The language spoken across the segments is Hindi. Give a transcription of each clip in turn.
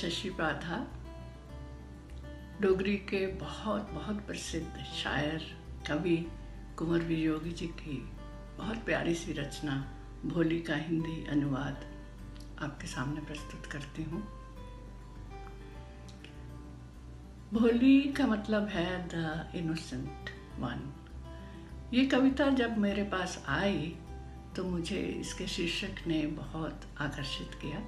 शशि पाधा डोगरी के बहुत बहुत प्रसिद्ध शायर, कवि कुंवर वियोगी जी की बहुत प्यारी सी रचना, भोली का हिंदी अनुवाद आपके सामने प्रस्तुत करती हूँ। भोली का मतलब है द इनोसेंट वन। ये कविता जब मेरे पास आई तो मुझे इसके शीर्षक ने बहुत आकर्षित किया।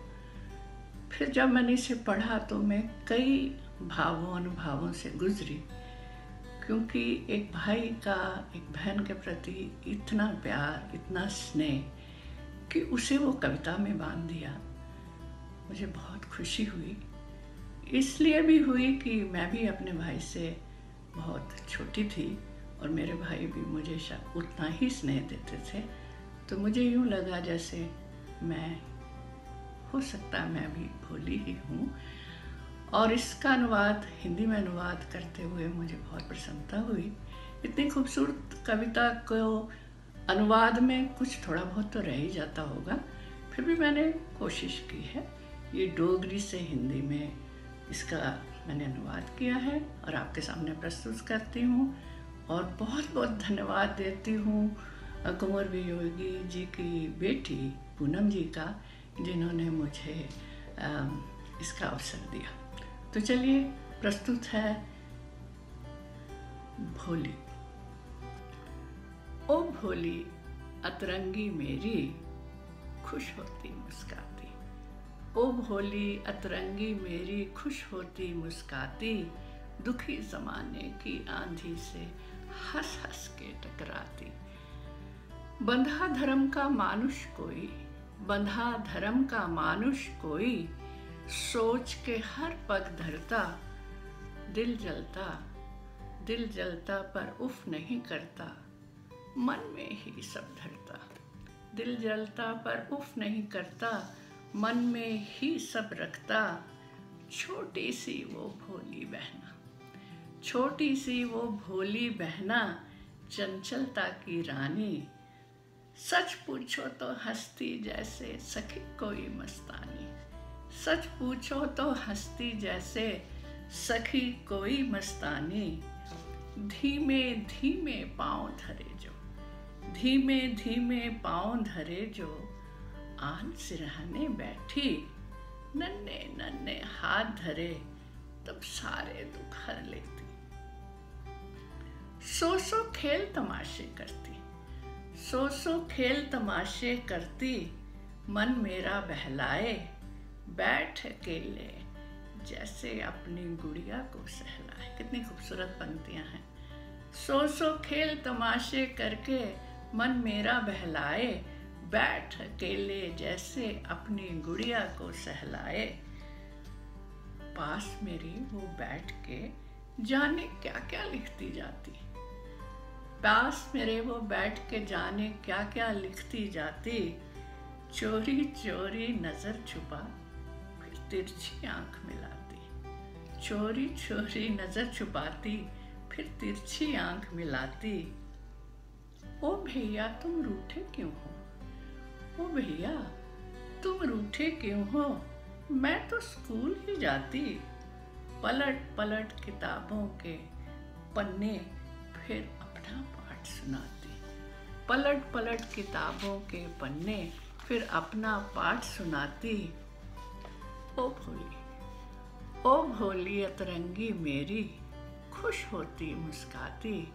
फिर जब मैंने इसे पढ़ा तो मैं कई भावों, अनुभावों से गुजरी, क्योंकि एक भाई का, एक बहन के प्रति इतना प्यार, इतना स्नेह कि उसे वो कविता में बाँध दिया। मुझे बहुत खुशी हुई। इसलिए भी हुई कि मैं भी अपने भाई से बहुत छोटी थी और मेरे भाई भी मुझे उतना ही स्नेह देते थे। तो मुझे यूँ लगा जैसे मैं हो सकता है मैं भी भोली ही हूँ। और इसका अनुवाद, हिंदी में अनुवाद करते हुए मुझे बहुत प्रसन्नता हुई। इतनी खूबसूरत कविता को अनुवाद में कुछ थोड़ा बहुत तो रह ही जाता होगा। फिर भी मैंने कोशिश की है। ये डोगरी से हिंदी में इसका मैंने अनुवाद किया है और आपके सामने प्रस्तुत करती हूँ। और बहुत बहुत धन्यवाद देती हूँ कुंवर वियोगी जी की बेटी, पूनम जी का। जिन्होंने मुझे इसका अवसर दिया। तो चलिए, प्रस्तुत है भोली। ओ भोली, अतरंगी मेरी, खुश होती मुस्काती। ओ भोली, अतरंगी मेरी, खुश होती मुस्काती। दुखी जमाने की आंधी से हंस हंस के टकराती। बंधा धर्म का मानुष कोई बंधा धर्म का मानुष कोई, सोच के हर पग धरता, दिल जलता दिल जलता पर उफ नहीं करता, मन में ही सब धरता। दिल जलता पर उफ नहीं करता, मन में ही सब रखता, छोटी सी वो भोली बहना। छोटी सी वो भोली बहना, चंचलता की रानी सच पूछो तो हंसती जैसे सखी कोई मस्तानी। सच पूछो तो हंसती जैसे सखी कोई मस्तानी। धीमे धीमे पाँव धरे जो, धीमे धीमे पाँव धरे जो, आन सिरहने बैठी नन्ने नन्ने हाथ धरे, तब सारे दुख हर लेती। सो सो खेल तमाशे करती सो सो खेल तमाशे करती, मन मेरा बहलाए, बैठ अकेले, जैसे अपनी गुड़िया को सहलाए। कितनी खूबसूरत पंक्तियाँ हैं। सो सो खेल तमाशे करके मन मेरा बहलाए, बैठ अकेले, जैसे अपनी गुड़िया को सहलाए। पास मेरी वो बैठ के जाने क्या क्या लिखती जाती। पास मेरे वो बैठ के जाने क्या क्या लिखती जाती। चोरी चोरी नज़र छुपा, फिर तिरछी आँख मिलाती। चोरी चोरी नज़र छुपाती, फिर तिरछी आँख मिलाती। ओ भैया, तुम रूठे क्यों हो? ओ भैया, तुम रूठे क्यों हो? मैं तो स्कूल ही जाती। पलट पलट किताबों के पन्ने फिर अपना पाठ सुनाती। पलट पलट किताबों के पन्ने फिर अपना पाठ सुनाती। ओ भोली ओ भोली अतरंगी मेरी, खुश होती मुस्काती।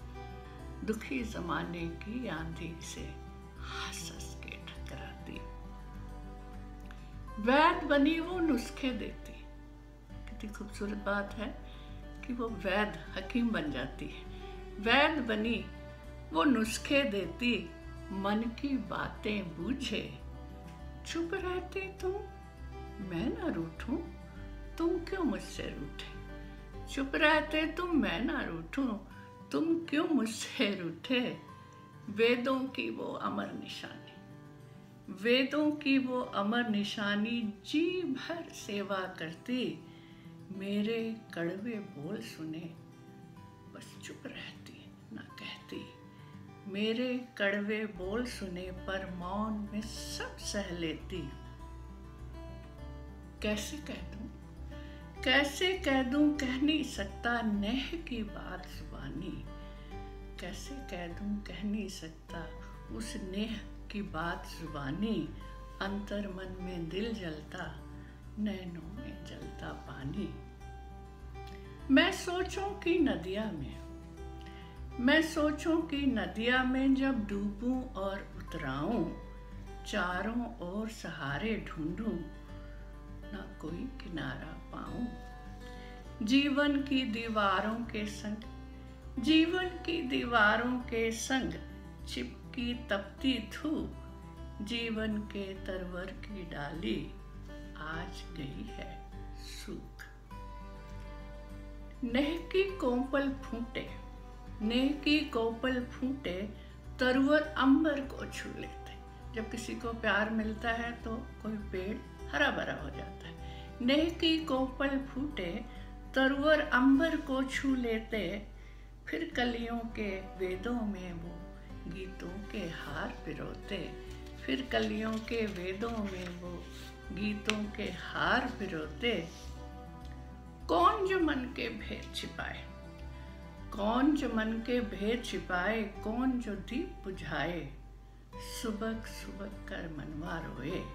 दुखी जमाने की आंधी से हंस हंस के ठकराती। वैद बनी वो नुस्खे देती। कितनी खूबसूरत बात है कि वो वैद हकीम बन जाती है। वैद बनी, वो नुस्खे देती, मन की बातें बूझे। चुप रहते तुम? मैं ना रूठूं, तुम क्यों मुझसे रूठे? चुप रहते तुम? मैं ना रूठूं, तुम क्यों मुझसे रूठे? वेदों की वो अमर निशानी, वेदों की वो अमर निशानी जी भर सेवा करती। मेरे कड़वे बोल सुने, बस चुप कहती मेरे कड़वे बोल सुने पर मौन में सब सह लेती कैसे कह दूँ? कैसे कह दूँ कह नहीं सकता, नेह की बात जुबानी कैसे कह दूँ कह नहीं सकता, उस नेह की बात जुबानी अंतर मन में दिल जलता, नैनों में जलता पानी। मैं सोचूं कि नदिया में मैं सोचूं कि नदिया में जब डूबूं और उतराऊं, चारों ओर सहारे ढूंढूं, ना कोई किनारा पाऊँ। जीवन की दीवारों के संग, जीवन की दीवारों के संग चिपकी तपती धूप, जीवन के तरवर की डाली आज गई है सूख। नेह की कोपल फूटे नेह की कोपल फूटे, तरवर अंबर को छू लेते। जब किसी को प्यार मिलता है तो कोई पेड़ हरा भरा हो जाता है। नेह की कोपल फूटे, तरवर अंबर को छू लेते। फिर कलियों के वेदों में वो गीतों के हार पिरोते। फिर कलियों के वेदों में वो गीतों के हार पिरोते। कौन जो मन के भेद छिपाए? कौन जो मन के भेद छिपाए, कौन जो दीप बुझाए। सुबह सुबह कर मनवा रोए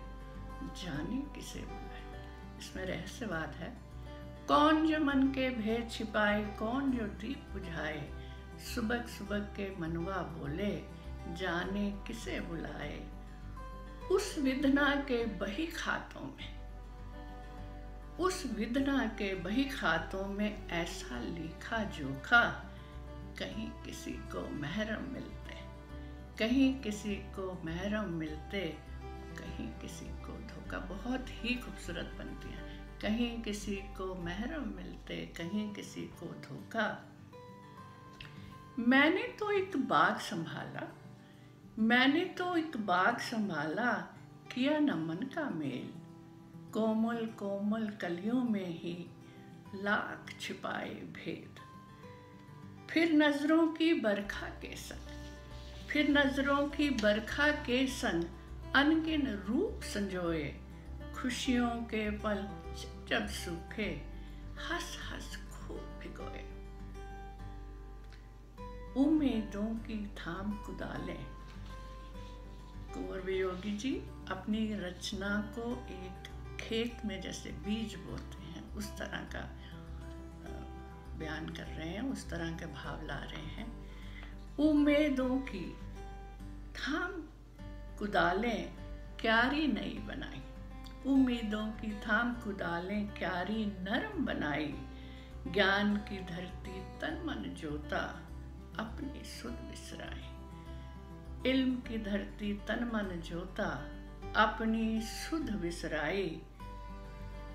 जाने किसे बुलाए। इसमें रहस्यवाद है। कौन जो मन के भेद छिपाए, कौन जो दीप बुझाए। सुबह सुबह के मनवा बोले, जाने किसे बुलाए। उस विधना के बही खातों में उस विदना के बही खातों में ऐसा लिखा जोखा कहीं किसी को महरम मिलते, कहीं किसी को महरम मिलते, कहीं किसी को धोखा। बहुत ही खूबसूरत बनती है। कहीं किसी को महरम मिलते, कहीं किसी को धोखा। मैंने तो एक बाग संभाला, मैंने तो एक बाग संभाला, किया न मन का मेल। कोमल कोमल कलियों में ही लाख छिपाए भेद। फिर नज़रों की बरखा के संग फिर नज़रों की बरखा के संग अनगिन रूप संजोए। खुशियों के पल जब सूखे, हंस हंस खूब भिगोए। उम्मीदों की थाम कुदाले। कुंवर वियोगी जी, अपनी रचना को एक खेत में जैसे बीज बोते हैं, उस तरह का बयान कर रहे हैं, उस तरह के भाव ला रहे हैं। उम्मीदों की थाम कुदालें, क्यारी नई बनाई। उम्मीदों की थाम कुदालें, क्यारी नरम बनाई। ज्ञान की धरती तन मन जोता, अपनी सुध विसराई इल्म की धरती तन मन जोता, अपनी सुध विसराई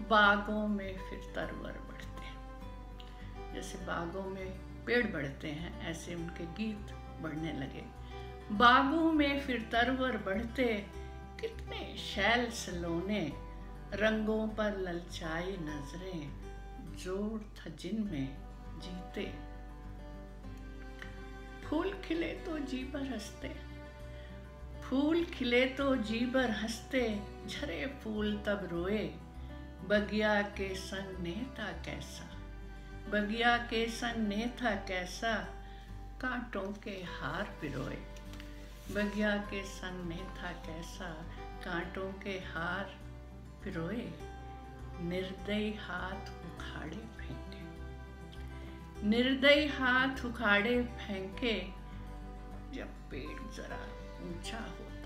बागों में फिर तरवर बढ़ते हैं। जैसे बागों में पेड़ बढ़ते हैं, ऐसे उनके गीत बढ़ने लगे। बागों में फिर तरवर बढ़ते कितने शैल सलोने रंगों पर ललचाई नज़रें, ज़ोर था जिनमें जीते। फूल खिले तो जी पर हँसते, फूल खिले तो जी पर हँसते। झरे फूल तब रोए बगिया के संग ने था कैसा? बगिया के संग ने था कैसा? कांटों के हार पिरोए। बगिया के संग ने था कैसा? कांटों के हार पिरोए। निर्दयी हाथ उखाड़े फेंके। निर्दयी हाथ उखाड़े फेंके। जब पेड़ जरा ऊँचा होता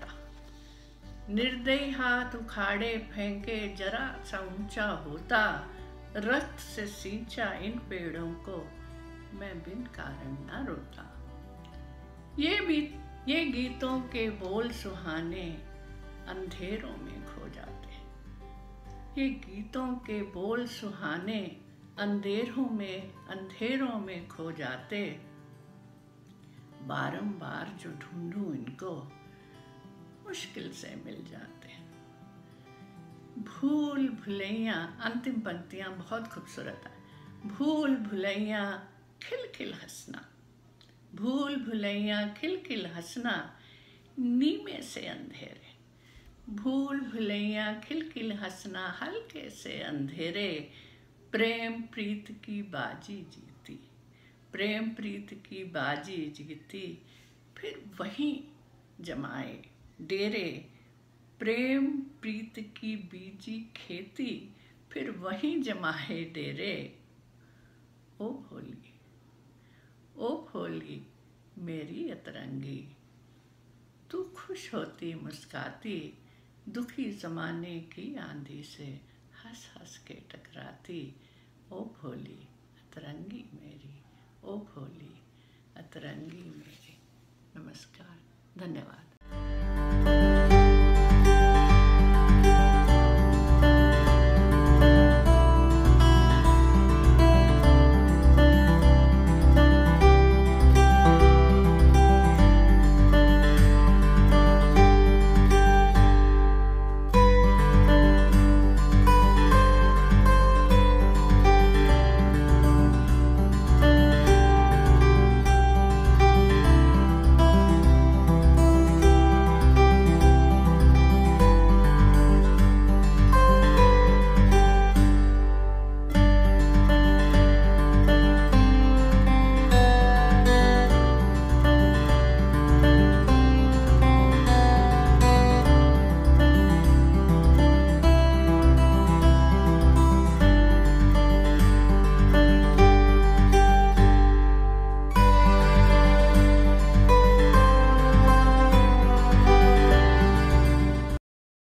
निर्दयी हाथ उखाड़े फेंके, जरा सा ऊँचा होता रथ से सींचा इन पेड़ों को। मैं बिन कारण ना रोता। ये भी, ये गीतों के बोल सुहाने अंधेरों में खो जाते ये गीतों के बोल सुहाने अंधेरों में अंधेरों में खो जाते। बारंबार जो ढूंढूं इनको मुश्किल से मिल जाते हैं। भूल भुलैया, अंतिम पंक्तियाँ बहुत खूबसूरत है। भूल भुलैया खिल खिल हंसना। भूल भुलैया खिल खिल हंसना नीमे से अंधेरे। भूल भुलैया, खिलखिल हंसना हल्के से अंधेरे। प्रेम प्रीत की बाजी जीती। प्रेम प्रीत की बाजी जीती। फिर वहीं जमाए डेरे, प्रेम प्रीत की बीजी खेती, फिर वहीं जमाए डेरे। ओ भोली ओ भोली, मेरी अतरंगी, तू खुश होती मुस्काती, दुखी जमाने की आंधी से हंस हंस के टकराती। ओ भोली, अतरंगी मेरी, ओ भोली, अतरंगी मेरी। नमस्कार, धन्यवाद।